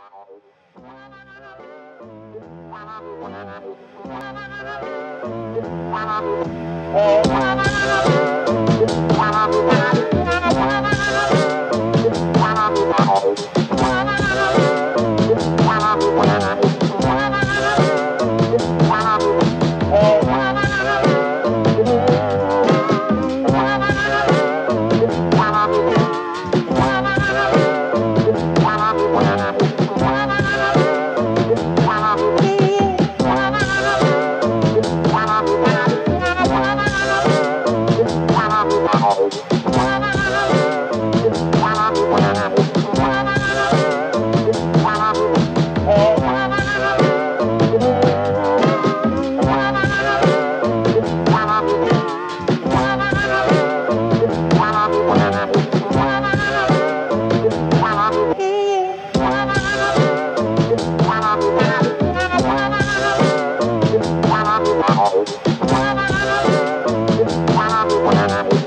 Hey. Oh. Thank you.